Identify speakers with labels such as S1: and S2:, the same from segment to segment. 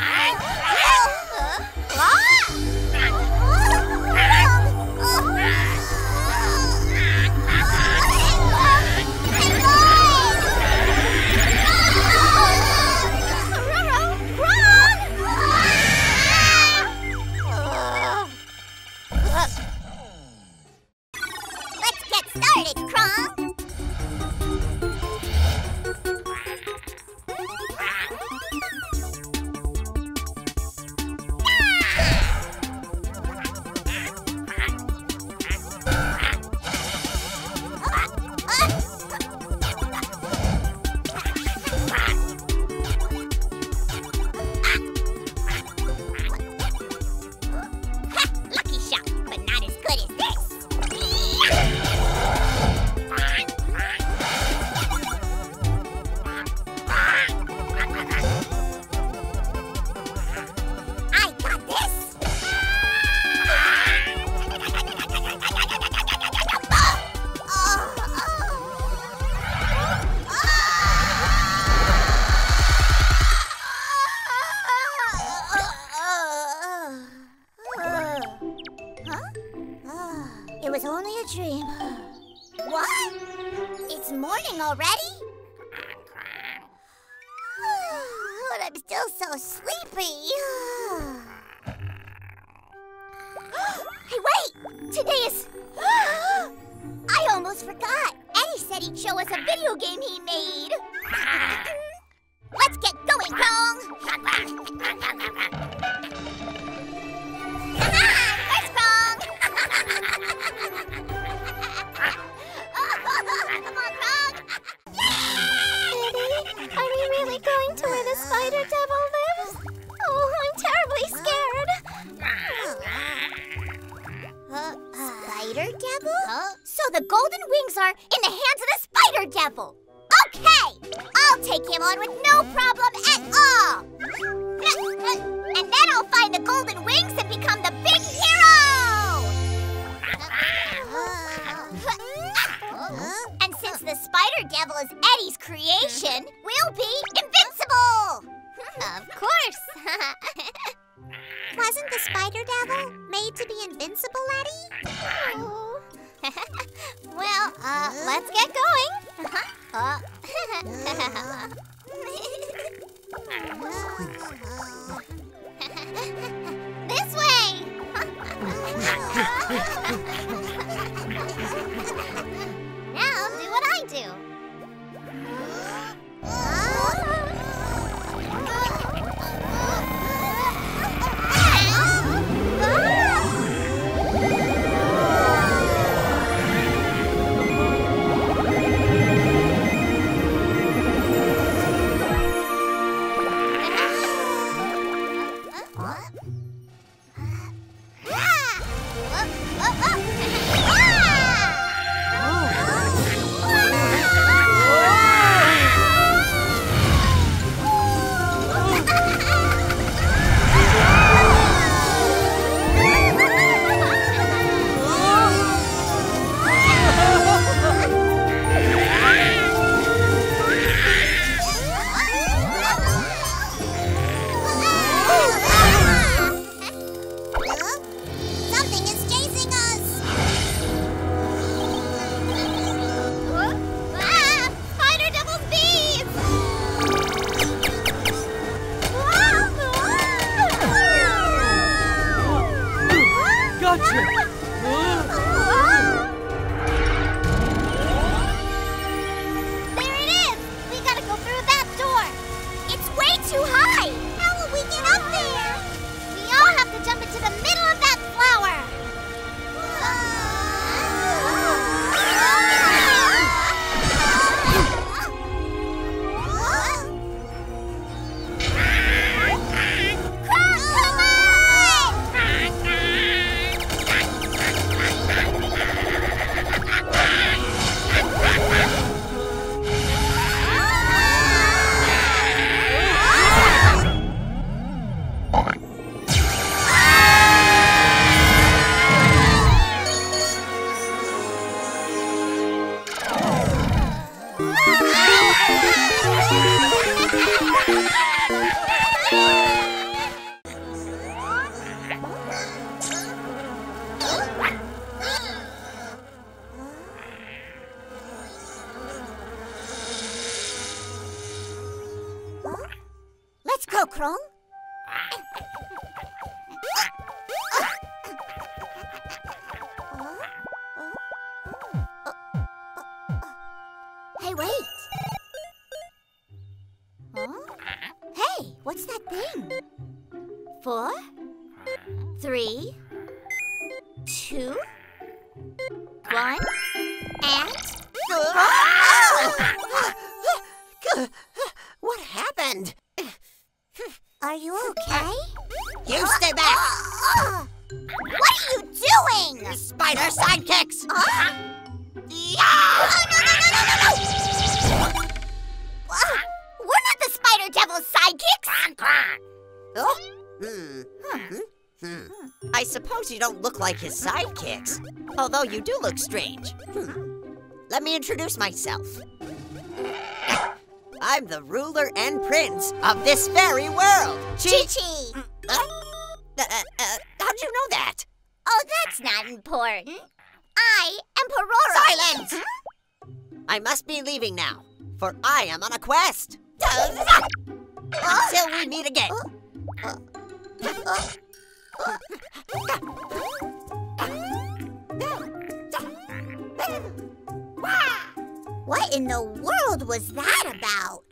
S1: Let's was only a dream. What? It's morning already? But I'm still so sleepy. hey, wait! Today is. I almost forgot. Eddy said he'd show us a video game he made. Let's get going, Crong! Him on with no problem at all. And then I'll find the golden wings and become the big hero. And since the Spider Devil is Eddy's creation, we'll be invincible.
S2: Of course.
S1: Wasn't the Spider Devil made to be invincible, Eddy?
S2: Oh. well, uh, let's get going. Uh, this way.
S1: wait. Huh? Hey, what's that thing? Four, three, two, one, and.
S3: What happened?
S1: Are you okay?
S3: You stay back!
S1: What are you doing?
S3: Spider sidekicks!
S1: Huh?
S3: Yeah!
S1: Oh, no, no, no, no, no, no! Sidekicks!
S3: Oh? Hmm. Hmm. Hmm. I suppose you don't look like his sidekicks, although you do look strange. Hmm. Let me introduce myself. I'm the ruler and prince of this very world.
S1: Chi Chi!
S3: Uh, uh, uh, how'd you know that?
S1: Oh, that's not important. I am Pororo.
S3: Silence! I must be leaving now, for I am on a quest. Until we meet again.
S1: What in the world was that about?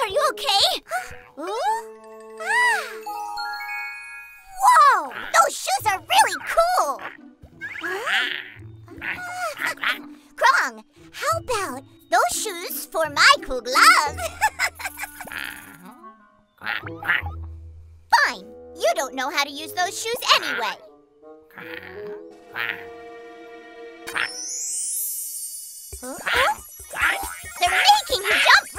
S1: Are you okay? Ah. Whoa! Those shoes are really cool! Crong, how about those shoes for my cool gloves? Fine, you don't know how to use those shoes anyway. Huh? They're making you jump